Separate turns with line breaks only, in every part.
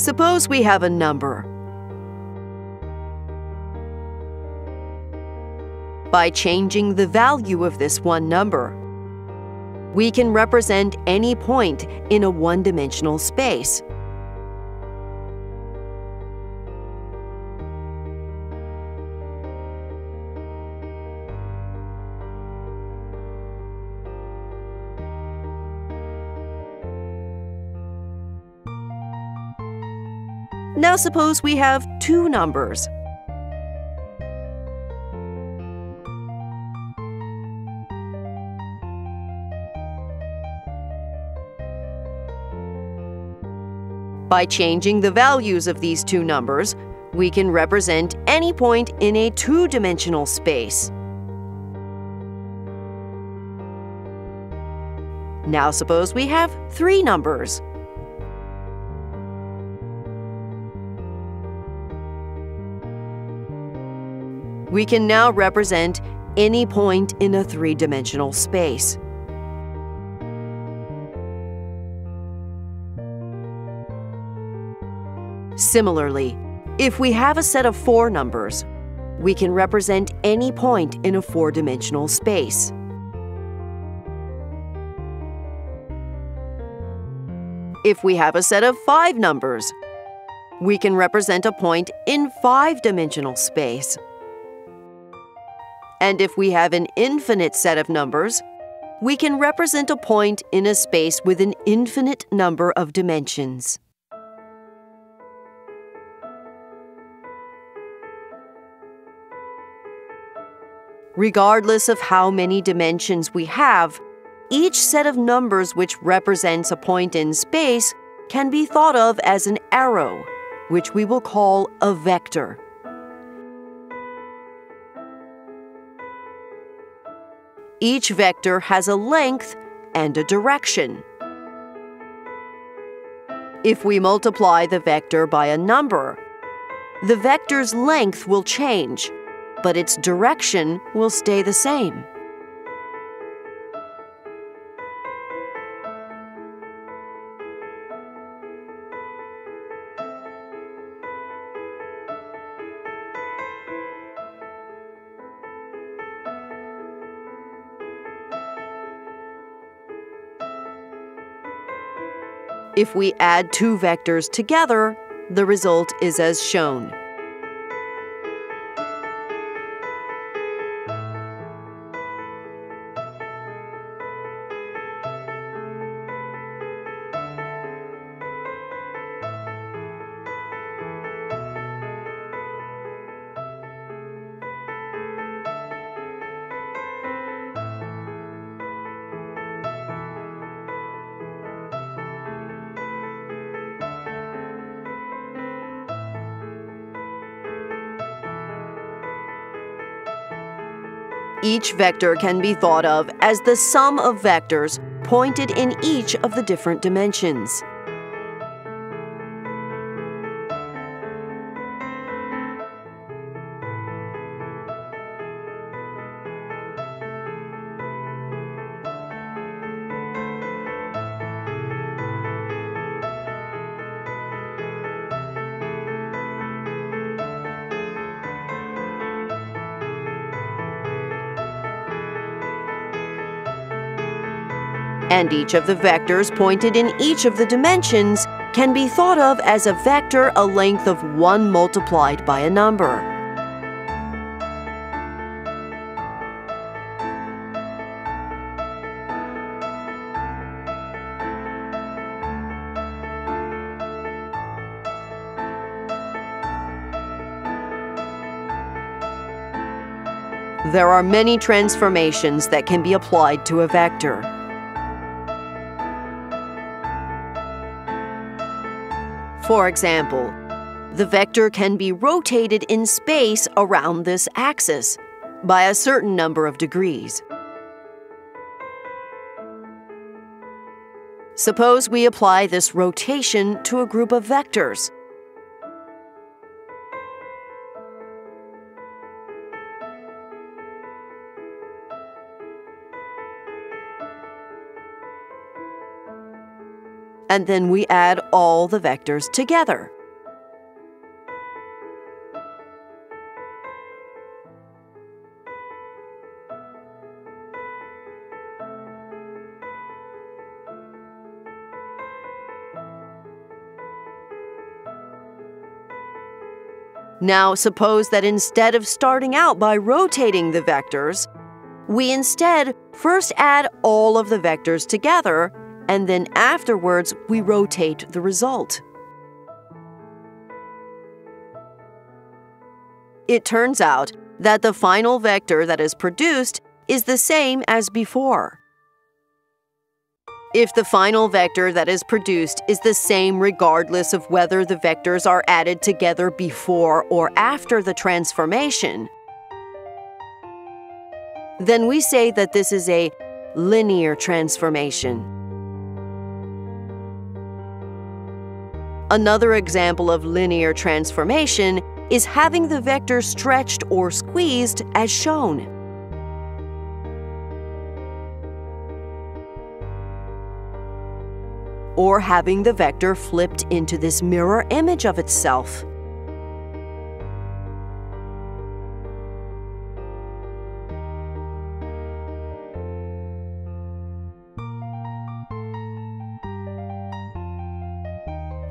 Suppose we have a number. By changing the value of this one number, we can represent any point in a one-dimensional space. Now suppose we have two numbers. By changing the values of these two numbers, we can represent any point in a two-dimensional space. Now suppose we have three numbers. We can now represent any point in a three-dimensional space. Similarly, if we have a set of four numbers, we can represent any point in a four-dimensional space. If we have a set of five numbers, we can represent a point in five-dimensional space. And if we have an infinite set of numbers, we can represent a point in a space with an infinite number of dimensions. Regardless of how many dimensions we have, each set of numbers which represents a point in space can be thought of as an arrow, which we will call a vector. Each vector has a length and a direction. If we multiply the vector by a number, the vector's length will change, but its direction will stay the same. If we add two vectors together, the result is as shown. Each vector can be thought of as the sum of vectors pointed in each of the different dimensions. And each of the vectors pointed in each of the dimensions can be thought of as a vector a length of 1 multiplied by a number. There are many transformations that can be applied to a vector. For example, the vector can be rotated in space around this axis by a certain number of degrees. Suppose we apply this rotation to a group of vectors. And then we add all the vectors together. Now, suppose that instead of starting out by rotating the vectors, we instead first add all of the vectors together, and then afterwards we rotate the result. It turns out that the final vector that is produced is the same as before. If the final vector that is produced is the same regardless of whether the vectors are added together before or after the transformation, then we say that this is a linear transformation. Another example of linear transformation is having the vector stretched or squeezed as shown. or having the vector flipped into this mirror image of itself.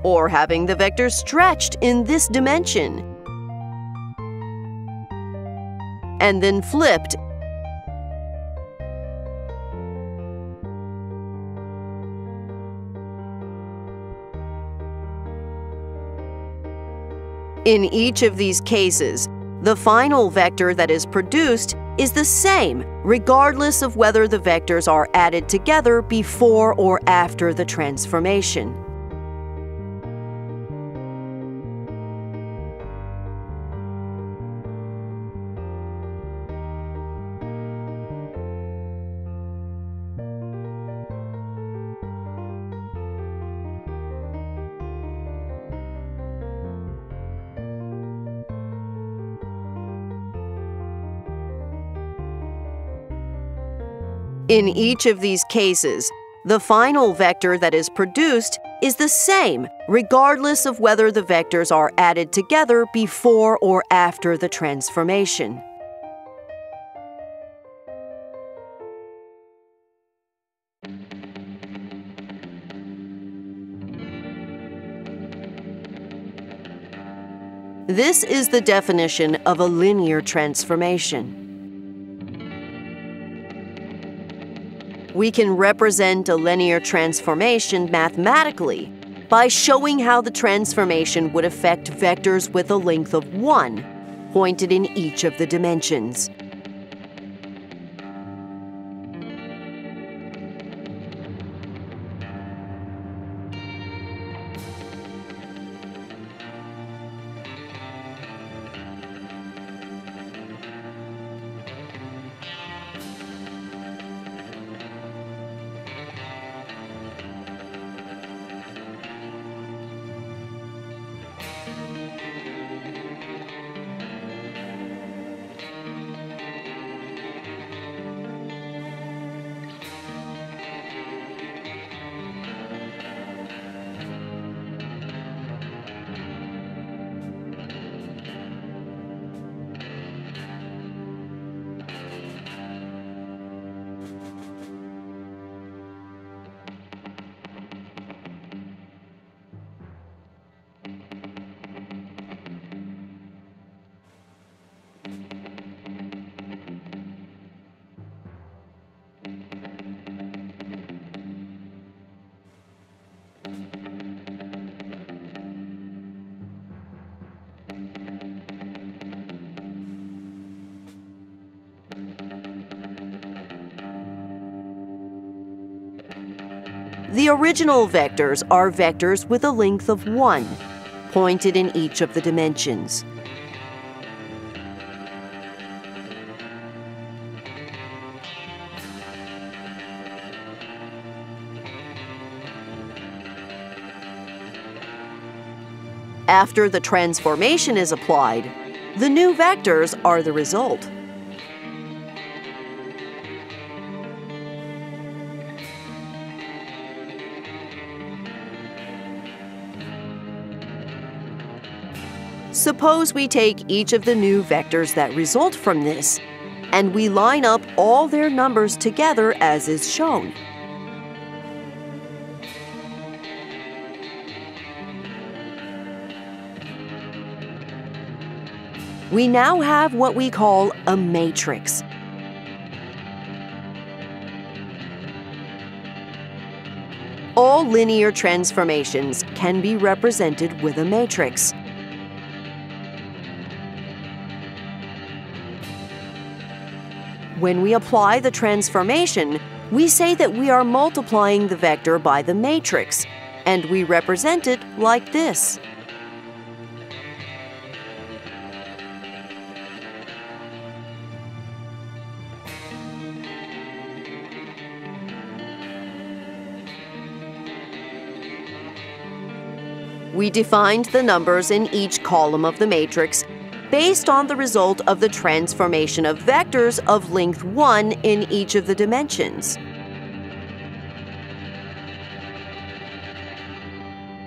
Or having the vector stretched in this dimension and then flipped In each of these cases, the final vector that is produced is the same, regardless of whether the vectors are added together before or after the transformation. In each of these cases, the final vector that is produced is the same, regardless of whether the vectors are added together before or after the transformation. This is the definition of a linear transformation. We can represent a linear transformation mathematically by showing how the transformation would affect vectors with a length of 1, pointed in each of the dimensions. The original vectors are vectors with a length of 1, pointed in each of the dimensions. After the transformation is applied, the new vectors are the result. Suppose we take each of the new vectors that result from this, and we line up all their numbers together as is shown. We now have what we call a matrix. All linear transformations can be represented with a matrix. When we apply the transformation, we say that we are multiplying the vector by the matrix, and we represent it like this. We defined the numbers in each column of the matrix based on the result of the transformation of vectors of length 1 in each of the dimensions.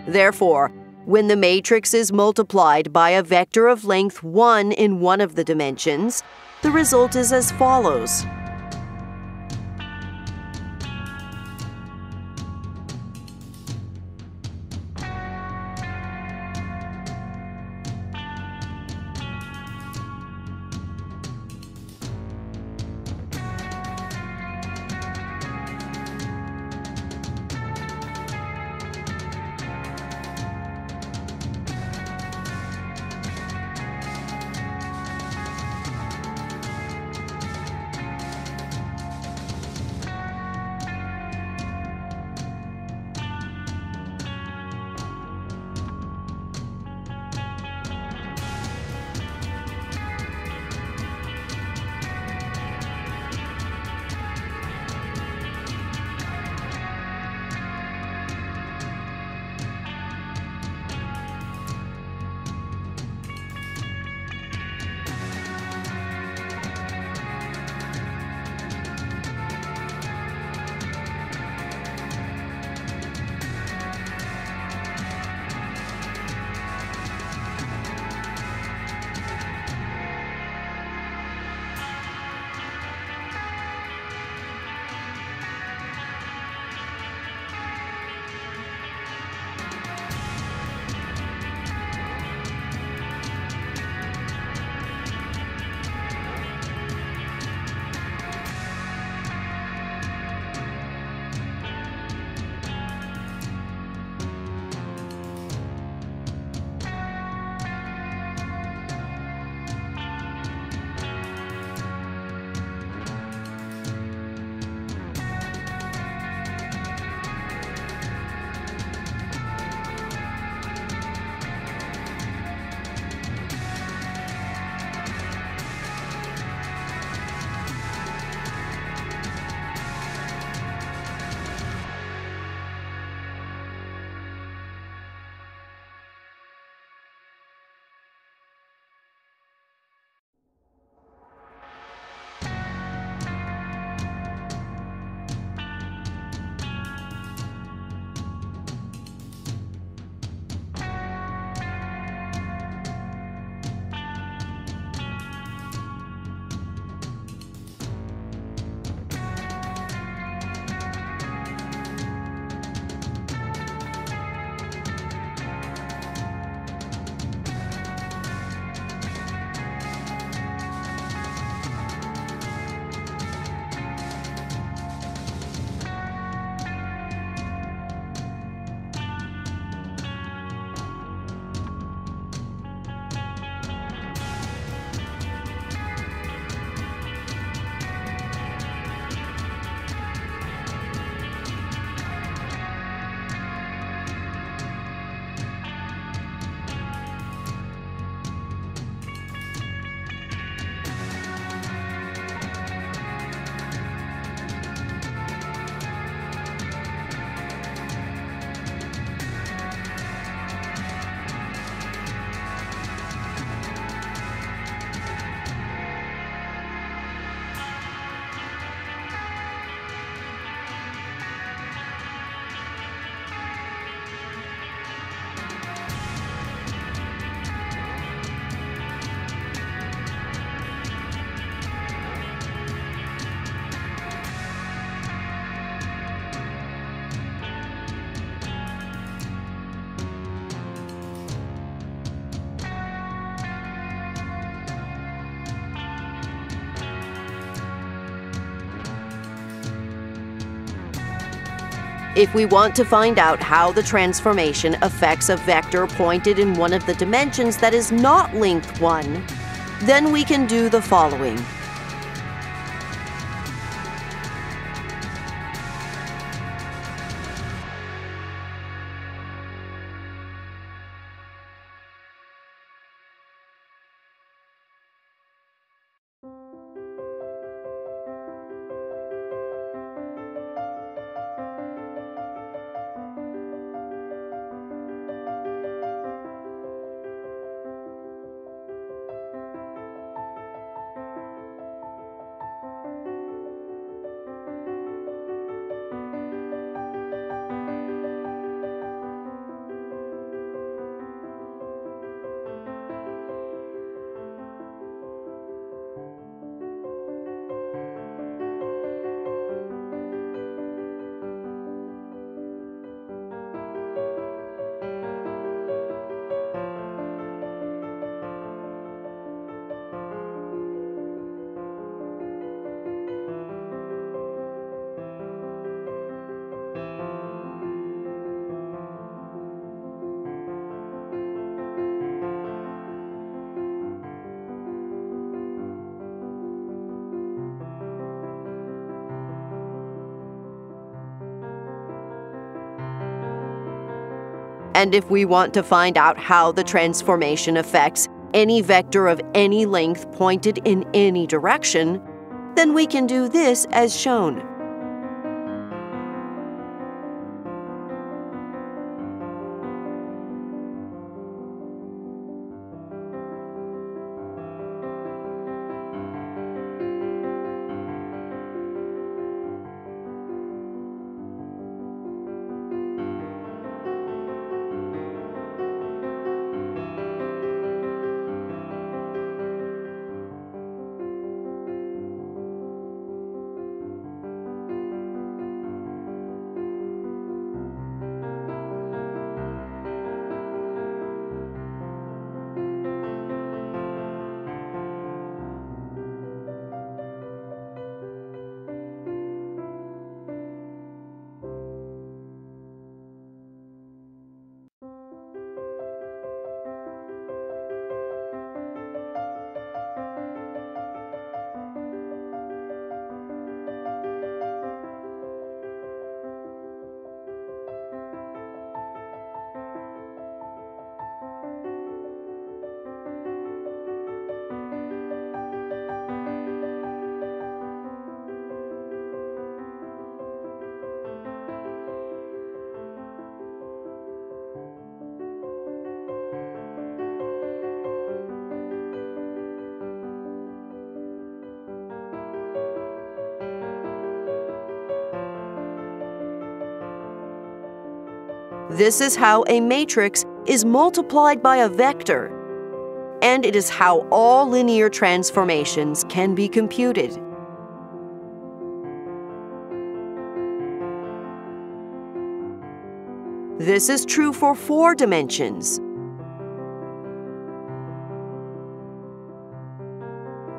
Therefore, when the matrix is multiplied by a vector of length 1 in one of the dimensions, the result is as follows. If we want to find out how the transformation affects a vector pointed in one of the dimensions that is not length 1, then we can do the following. And if we want to find out how the transformation affects any vector of any length pointed in any direction, then we can do this as shown. This is how a matrix is multiplied by a vector, and it is how all linear transformations can be computed. This is true for four dimensions.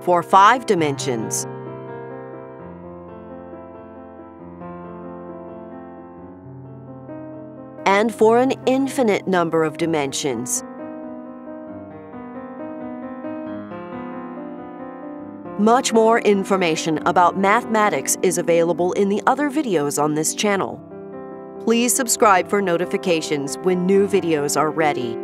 For five dimensions. And for an infinite number of dimensions. Much more information about mathematics is available in the other videos on this channel. Please subscribe for notifications when new videos are ready.